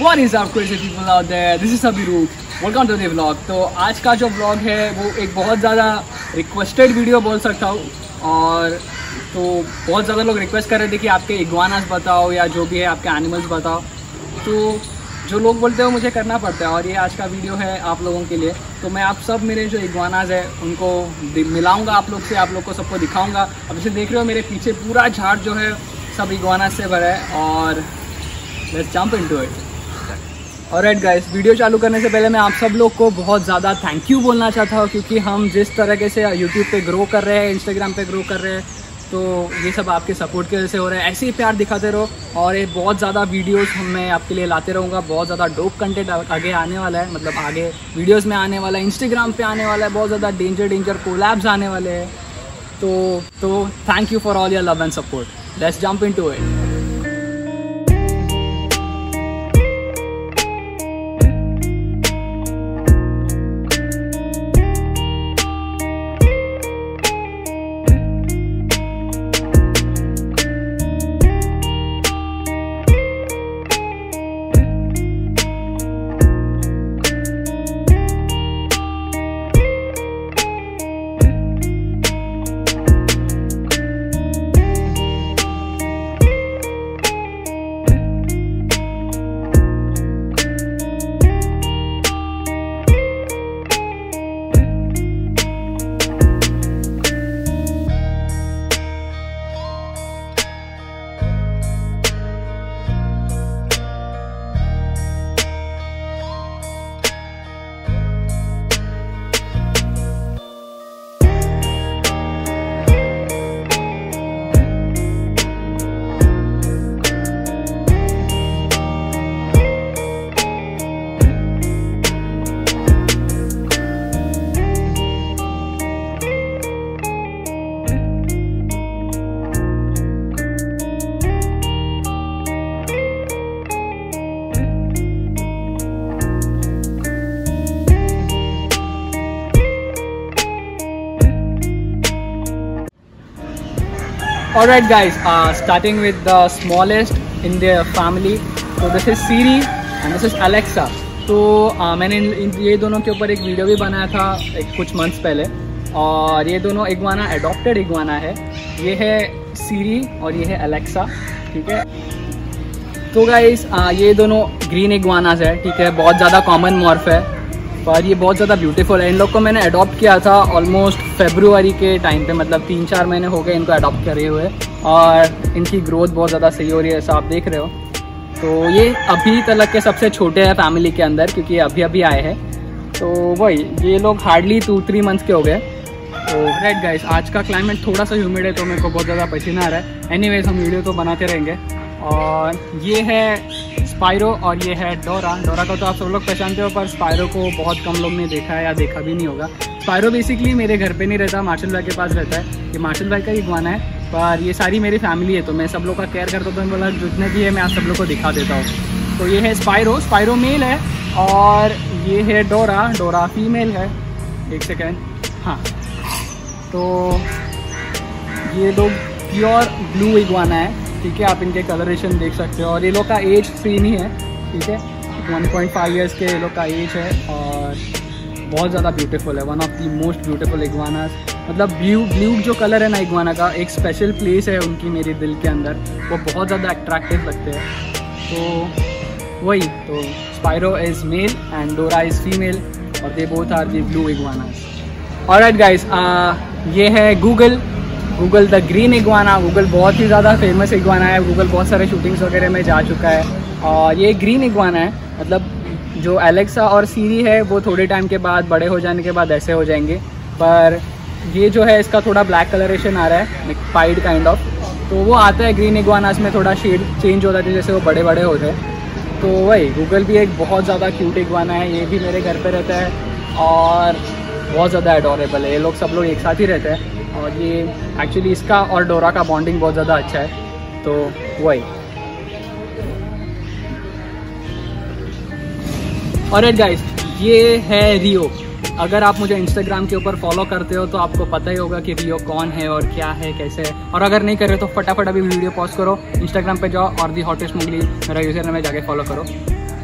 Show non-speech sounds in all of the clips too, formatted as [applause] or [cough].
What is up, crazy people out there? This is Abhirup. Welcome to the vlog. तो आज का जो vlog है, वो एक बहुत ज़्यादा रिक्वेस्टेड वीडियो बोल सकता हूँ। और तो बहुत ज़्यादा लोग रिक्वेस्ट कर रहे थे कि आपके इग्वानास बताओ या जो भी है, आपके एनिमल्स बताओ। तो जो लोग बोलते हो मुझे करना पड़ता है। और ये आज का वीडियो है आप लोगों के लिए। तो मैं आप सब मेरे जो इग्वानाज है, उनको मिलाऊँगा आप लोग से, आप लोग को सबको दिखाऊँगा। अब जैसे देख रहे हो, मेरे पीछे पूरा झाड़ जो है, सब इग्वानाज से भरा है। और लेट्स जंप इनटू इट और राइट गाइस वीडियो चालू करने से पहले मैं आप सब लोग को बहुत ज़्यादा थैंक यू बोलना चाहता हूँ, क्योंकि हम जिस तरीके से यूट्यूब पे ग्रो कर रहे हैं इंस्टाग्राम पे ग्रो कर रहे हैं तो ये सब आपके सपोर्ट की वजह से हो रहा है। ऐसे ही प्यार दिखाते रहो और ये बहुत ज़्यादा वीडियोस मैं आपके लिए लाते रहूँगा, बहुत ज़्यादा डोप कंटेंट आगे आने वाला है मतलब आगे वीडियोस में आने वाला है इंस्टाग्राम पे आने वाला है, बहुत ज़्यादा डेंजर डेंजर कोलैब्स आने वाले हैं। तो तो thank you for all your love and support let's jump into it Alright guys, uh, starting with the smallest in their family. So this is Siri and this is Alexa. तो uh, मैंने इन ये दोनों के ऊपर एक video भी बनाया था एक कुछ मंथ्स पहले। और ये दोनों इगवाना एडॉप्टेड इगवाना है। ये है सीरी और ये है अलेक्सा ठीक है? तो गाइस uh, ये दोनों ग्रीन इगवानाज है ठीक है? बहुत ज़्यादा कॉमन मॉर्फ है। और ये बहुत ज़्यादा ब्यूटीफुल है। इन लोग को मैंने अडॉप्ट किया था ऑलमोस्ट फेब्रुवरी के टाइम पे मतलब तीन चार महीने हो गए इनको अडॉप्ट करे हुए। और इनकी ग्रोथ बहुत ज़्यादा सही हो रही है, ऐसा आप देख रहे हो। तो ये अभी तलक के सबसे छोटे हैं फैमिली के अंदर, क्योंकि अभी अभी आए हैं। तो वही, ये लोग हार्डली टू थ्री मंथ्स के हो गए। तो राइट गाइस आज का क्लाइमेट थोड़ा सा ह्यूमिड है तो मेरे को बहुत ज़्यादा पसीना आ रहा है। एनी हम वीडियो तो बनाते रहेंगे। और ये है स्पायरो और ये है डोरा। डोरा को तो आप सब लोग पहचानते हो, पर स्पायरो को बहुत कम लोग ने देखा है या देखा भी नहीं होगा। स्पायरो बेसिकली मेरे घर पे नहीं रहता, मार्शल भाई के पास रहता है। ये मार्शल भाई का ही गुआना है, पर ये सारी मेरी फैमिली है तो मैं सब लोग का केयर करता हूँ। तो बोला, जितने भी है, मैं आप सब लोग को दिखा देता हूँ। तो ये है स्पायरो। स्पायरो मेल है, और ये है डोरा। डोरा फीमेल है। एक सेकेंड हाँ। तो ये लोग प्योर ब्लू इगवाना है। ठीक है, आप इनके कलरेशन देख सकते हो। और ये लोग का एज सेम ही है, ठीक है? 1.5 पॉइंट ईयर्स के ये लोग का एज है और बहुत ज़्यादा ब्यूटीफुल है। One of the most beautiful iguanas मतलब ब्लू ब्लू जो कलर है ना इगवाना का, एक स्पेशल प्लेस है उनकी मेरे दिल के अंदर। वो बहुत ज़्यादा अट्रैक्टिव लगते हैं। तो वही तो Spyro is male and Dora is female और they both are the blue iguanas और राइट गाइज़ ये है Google Google the green iguana Google बहुत ही ज़्यादा फ़ेमस इगवाना है। गूगल बहुत सारे शूटिंग्स वगैरह में जा चुका है। और ये ग्रीन इगवाना है। मतलब जो एलेक्सा और सीरी है, वो थोड़े टाइम के बाद, बड़े हो जाने के बाद ऐसे हो जाएँगे। पर ये जो है, इसका थोड़ा ब्लैक कलरेशन आ रहा है। पाइड काइंड ऑफ़ तो वो आता है ग्रीन इगवानास में, थोड़ा शेड चेंज होता है, जैसे वो बड़े बड़े होते हैं तो वही गूगल भी एक बहुत ज़्यादा क्यूट इगवाना है। ये भी मेरे घर पे रहता है। और बहुत ज़्यादा एडोरेबल है। ये लोग सब लोग एक साथ ही रहते हैं। और ये एक्चुअली इसका और डोरा का बॉन्डिंग बहुत ज़्यादा अच्छा है। तो वही। और गाइस ये है रियो अगर आप मुझे इंस्टाग्राम के ऊपर फॉलो करते हो तो आपको पता ही होगा कि रियो कौन है और क्या है, कैसे है। और अगर नहीं कर रहे तो फटाफट अभी वीडियो पॉज करो इंस्टाग्राम पे जाओ और दी हॉटेस्ट मुगली मेरा यूज़र में जाके फॉलो करो।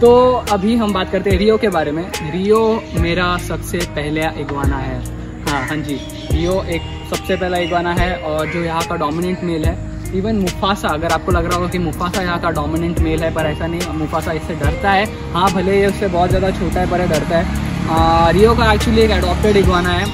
तो अभी हम बात करते हैं रियो के बारे में। रियो मेरा सबसे पहला इगवाना है। हाँ हाँ जी। रियो एक सबसे पहला इगवाना है और जो यहाँ का डोमिनेंट मेल है। इवन मुफासा अगर आपको लग रहा होगा कि मुफासा यहाँ का डोमिनेंट मेल है, पर ऐसा नहीं मुफासा इससे डरता है। हाँ भले ये उससे बहुत ज़्यादा छोटा है, पर डरता है। रियो का एक्चुअली एक अडोप्टेड इगवाना है।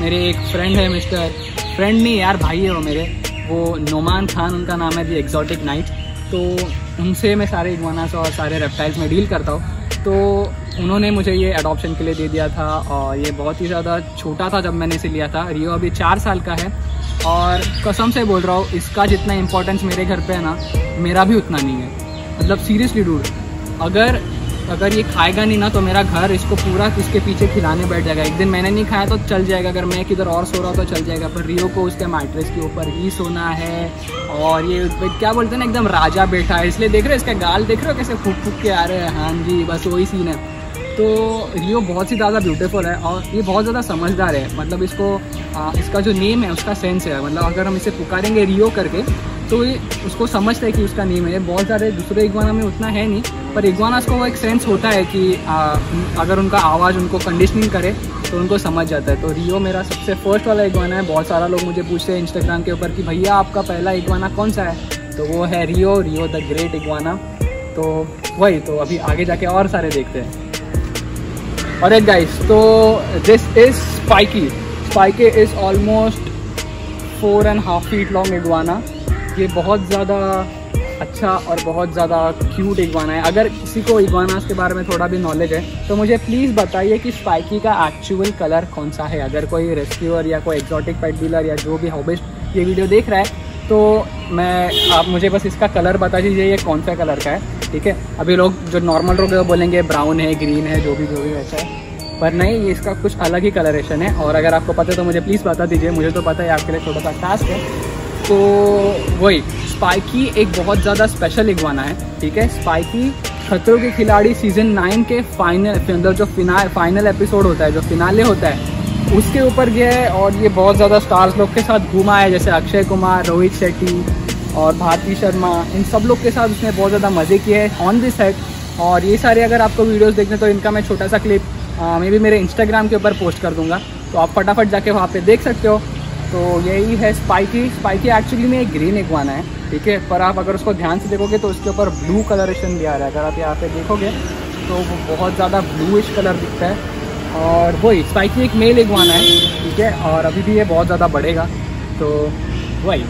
मेरे एक फ्रेंड है मिस्टर फ्रेंड नहीं यार, भाई है वो मेरे। वो नोमान खान उनका नाम है दी एग्जॉटिक नाइट तो उनसे मैं सारे इगवानास और सारे रेप्टाइल्स में डील करता हूँ। तो उन्होंने मुझे ये अडॉप्शन के लिए दे दिया था और ये बहुत ही ज़्यादा छोटा था जब मैंने इसे लिया था। रियो अभी चार साल का है और कसम से बोल रहा हूँ, इसका जितना इम्पोर्टेंस मेरे घर पे है ना, मेरा भी उतना नहीं है। मतलब सीरियसली डूड अगर अगर ये खाएगा नहीं ना तो मेरा घर इसको पूरा इसके पीछे खिलाने बैठ जाएगा। एक दिन मैंने नहीं खाया तो चल जाएगा। अगर मैं किधर और सो रहा हूँ तो चल जाएगा। पर रियो को उसके मैट्रेस के ऊपर ही सोना है और ये क्या बोलते हैं ना, एकदम राजा बैठा है। इसलिए देख रहे हो, इसके गाल देख रहे हो कैसे फूक फूक के आ रहे हैं। हाँ जी, बस वही सीन है। तो रियो बहुत ही ज़्यादा ब्यूटीफुल है और ये बहुत ज़्यादा समझदार है। मतलब इसको आ, इसका जो नेम है उसका सेंस है। मतलब अगर हम इसे पुकारेंगे रियो करके तो ये उसको समझता है कि उसका नेम है। बहुत सारे दूसरे इगवाना में उतना है नहीं पर इगवानास को एक सेंस होता है कि आ, अगर उनका आवाज़ उनको कंडीशनिंग करे तो उनको समझ जाता है। तो रियो मेरा सबसे फ़र्स्ट वाला इगवाना है। बहुत सारा लोग मुझे पूछते हैं इंस्टाग्राम के ऊपर कि भैया आपका पहला इगवाना कौन सा है? तो वो है Rio Rio the great iguana तो वही तो अभी आगे जाके और सारे देखते हैं। और एक गाइस तो this is Spiky Spiky is almost four and half feet long iguana ये बहुत ज़्यादा अच्छा और बहुत ज़्यादा क्यूट इगवाना है। अगर किसी को इगवानास के बारे में थोड़ा भी नॉलेज है तो मुझे प्लीज़ बताइए कि स्पाइकी का एक्चुअल कलर कौन सा है। अगर कोई रेस्क्यूअर या कोई एक्जॉटिक पेट डीलर या जो भी हॉबिस्ट ये वीडियो देख रहा है तो मैं, आप मुझे बस इसका कलर बता दीजिए, ये कौन सा कलर का है। ठीक है? अभी लोग जो नॉर्मल लोग वो बोलेंगे ब्राउन है ग्रीन है, जो भी जो भी, वैसा है। पर नहीं, ये इसका कुछ अलग ही कलरेशन है। और अगर आपको पता है तो मुझे प्लीज़ बता दीजिए। मुझे तो पता है, आपके लिए छोटा सा टास्क है। तो वही स्पाइकी एक बहुत ज़्यादा स्पेशल इगवाना है, ठीक है? स्पाइकी खतरों के खिलाड़ी सीज़न नाइन के फाइनल मतलब जो फिना फाइनल एपिसोड होता है, जो फिनाले होता है, उसके ऊपर गया है। और ये बहुत ज़्यादा स्टार्स लोग के साथ घूमा है, जैसे अक्षय कुमार, रोहित शेट्टी और भारती शर्मा, इन सब लोग के साथ उसने बहुत ज़्यादा मज़े किए हैं ऑन दिस सेट और ये सारे अगर आपको वीडियोस देखने तो इनका मैं छोटा सा क्लिप मे भी मेरे इंस्टाग्राम के ऊपर पोस्ट कर दूँगा। तो आप फटाफट जाके वहाँ पे देख सकते हो। तो यही है स्पाइकी स्पाइकी एक्चुअली में एक ग्रीन इगवाना है, ठीक है? पर आप अगर उसको ध्यान से देखोगे तो उसके ऊपर ब्लू कलरेशन भी आ रहा है। अगर आप यहाँ पे देखोगे तो वो बहुत ज़्यादा ब्लूइश कलर दिखता है। और वही स्पाइकी एक मेल इगवाना है, ठीक है? और अभी भी ये बहुत ज़्यादा बढ़ेगा। तो वही।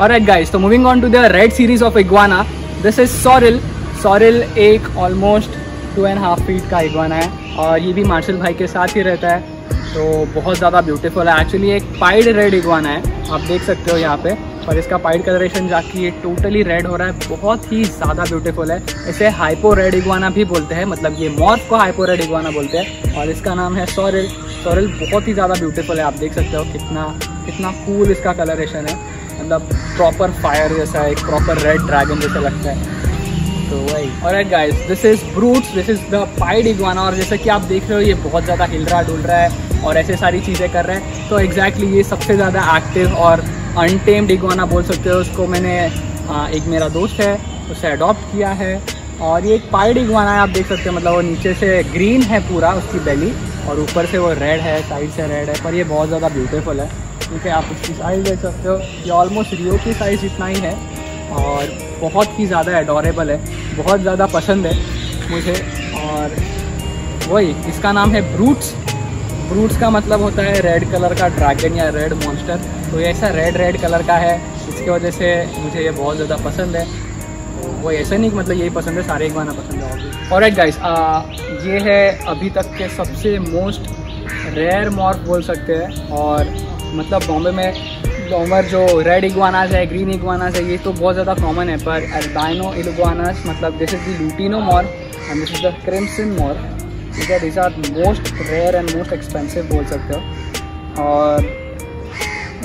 एट गाइज़ तो moving on to the red series of iguana this is Sorrel Sorrel एक almost two and half feet का इगवाना है और ये भी मार्शल भाई के साथ ही रहता है। तो बहुत ज़्यादा ब्यूटीफुल है। एक्चुअली एक पाइड रेड इगवाना है। आप देख सकते हो यहाँ पे। और इसका पाइड कलरेशन जाके ये टोटली रेड हो रहा है। बहुत ही ज़्यादा ब्यूटीफुल है। इसे हाइपो रेड इगवाना भी बोलते हैं। मतलब ये मॉर्फ को हाइपो रेड इगवाना बोलते हैं। और इसका नाम है सोरिल सॉरिल बहुत ही ज़्यादा ब्यूटीफुल है। आप देख सकते हो कितना कितना कूल इसका कलरेशन है। मतलब प्रॉपर फायर जैसा, एक प्रॉपर रेड ड्रैगन जैसा लगता है। तो वही। और guys this is Brutus this is the pied iguana और जैसा कि आप देख रहे हो, ये बहुत ज़्यादा हिल रहा, डुल रहा है, और ऐसे सारी चीज़ें कर रहे हैं। तो एग्जैक्टली exactly ये सबसे ज़्यादा एक्टिव और अनटेम्ड इगवाना बोल सकते हो, उसको मैंने एक मेरा दोस्त है, उसे अडॉप्ट किया है। और ये एक पाइड इगवाना है, आप देख सकते हो मतलब वो नीचे से ग्रीन है पूरा, उसकी बेली और ऊपर से वो रेड है साइड से रेड है, पर ये बहुत ज़्यादा ब्यूटीफुल है। क्योंकि आप उसकी साइज़ देख सकते हो। ये ऑलमोस्ट रियो की साइज़ इतना ही है और बहुत ही ज़्यादा एडोरेबल है, बहुत ज़्यादा पसंद है मुझे। और वही, इसका नाम है ब्रूट्स ब्रूट्स का मतलब होता है रेड कलर का ड्रैगन या रेड मॉन्स्टर तो ये ऐसा रेड रेड कलर का है, इसकी वजह से मुझे ये बहुत ज़्यादा पसंद है। तो वो ऐसा नहीं मतलब यही पसंद है, सारे एक गाना पसंद है और एक गाइस ये है अभी तक के सबसे मोस्ट रेयर मॉर्फ बोल सकते हैं। और मतलब बॉम्बे में डोमर जो रेड इगवानाज है ग्रीन इगवानाज है, ये तो बहुत ज़्यादा कॉमन है, पर एल्बाइनो इगवानाज मतलब this is the lutino morph and this is the crimson morph ठीक है? This are most rare and most expensive बोल सकते हो। और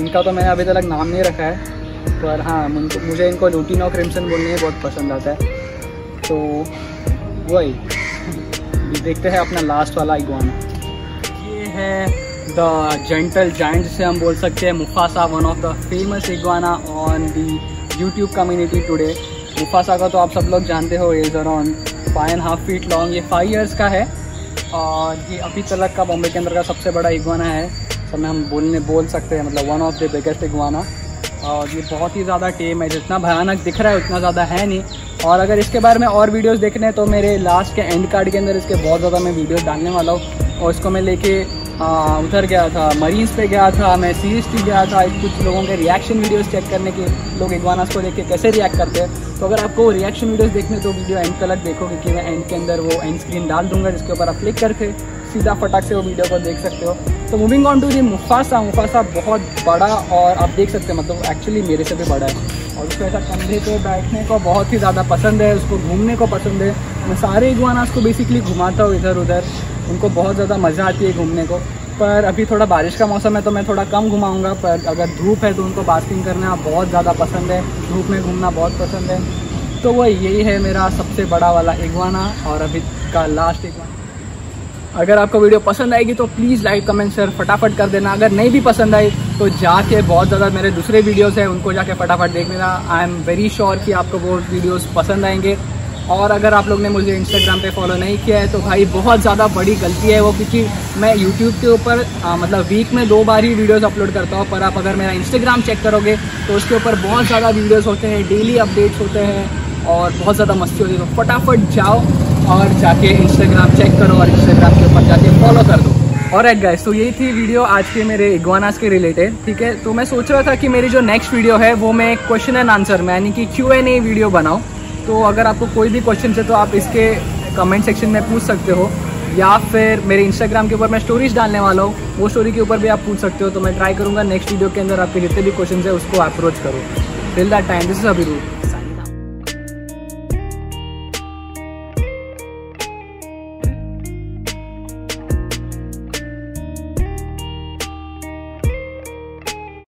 इनका तो मैंने अभी तक नाम नहीं रखा है, पर हाँ मुझे इनको लूटिनो क्रिम्सन बोलने में बहुत पसंद आता है। तो वही, [laughs] देखते हैं अपना लास्ट वाला इगवाना ये है द जेंटल जाइंट जिसे हम बोल सकते हैं Mufasa one of the famous iguana on the YouTube community today Mufasa का तो आप सब लोग जानते हो is around five and half feet long ये फाइव ईयर्स का है। और ये अभी तक का बॉम्बे के अंदर का सबसे बड़ा इगवाना है। सब में हम बोलने बोल सकते हैं मतलब one of the biggest iguana और ये बहुत ही ज़्यादा टेम है, जितना भयानक दिख रहा है, उतना ज़्यादा है नहीं। और अगर इसके बारे में और वीडियोस देखने हैं तो मेरे लास्ट के एंड कार्ड के अंदर इसके बहुत ज़्यादा मैं वीडियोस डालने वाला हूँ। और इसको मैं लेके उधर गया था, मरीज़ पे गया था, मैं सी एस गया था कुछ लोगों के रिएक्शन वीडियोस चेक करने के, लोग इगवानास को देख के कैसे रिएक्ट करते हैं। तो अगर आपको रिएक्शन वीडियोस देखने तो वीडियो एंड तक देखो क्योंकि मैं एंड के अंदर वो एंड स्क्रीन डाल दूँगा, जिसके ऊपर आप क्लिक करके सीधा फटाक से वो वीडियो को देख सकते हो। तो moving on to the Mufasa Mufasa बहुत बड़ा और आप देख सकते हैं मतलब एक्चुअली मेरे से भी बड़ा है। और उसको ऐसा कंधे पे बैठने को बहुत ही ज़्यादा पसंद है, उसको घूमने को पसंद है। मैं सारे इगवानास को बेसिकली घुमाता हूँ इधर उधर उनको बहुत ज़्यादा मज़ा आती है घूमने को। पर अभी थोड़ा बारिश का मौसम है तो मैं थोड़ा कम घुमाऊँगा, पर अगर धूप है तो उनको बास्किंग करना बहुत ज़्यादा पसंद है, धूप में घूमना बहुत पसंद है। तो वो यही है मेरा सबसे बड़ा वाला इगवाना और अभी का लास्ट इगवाना। अगर आपको वीडियो पसंद आएगी तो प्लीज़ लाइक कमेंट शेयर फटाफट कर देना। अगर नहीं भी पसंद आई तो जाके बहुत ज़्यादा मेरे दूसरे वीडियोस हैं, उनको जाके फटाफट देख लेना। आई एम वेरी श्योर कि आपको वो वीडियोस पसंद आएँगे। और अगर आप लोग ने मुझे इंस्टाग्राम पे फॉलो नहीं किया है तो भाई बहुत ज़्यादा बड़ी गलती है वो, क्योंकि मैं यूट्यूब के ऊपर मतलब वीक में दो बार ही वीडियोस अपलोड करता हूँ, पर आप अगर मेरा इंस्टाग्राम चेक करोगे तो उसके ऊपर बहुत ज़्यादा वीडियोस होते हैं डेली अपडेट्स होते हैं, और बहुत ज़्यादा मस्ती होती है। तो फटाफट जाओ और जाके इंस्टाग्राम चेक करो और इंस्टाग्राम के ऊपर जाके फॉलो कर दो। और एक गाइस तो यही थी वीडियो आज के मेरे इगवानास के रिलेटेड ठीक है? तो मैं सोच रहा था कि मेरी जो नेक्स्ट वीडियो है, वो मैं क्वेश्चन एंड आंसर में यानी कि क्यू एन ए वीडियो बनाऊँ। तो अगर आपको कोई भी क्वेश्चन है तो आप इसके कमेंट सेक्शन में पूछ सकते हो, या फिर मेरे इंस्टाग्राम के ऊपर मैं स्टोरीज डालने वाला हूँ, वो स्टोरी के ऊपर भी आप पूछ सकते हो तो मैं ट्राई करूँगा। नेक्स्ट वीडियो के अंदर आपके जितने भी क्वेश्चन है, उसको अप्रोच करो। Till that time this is अभी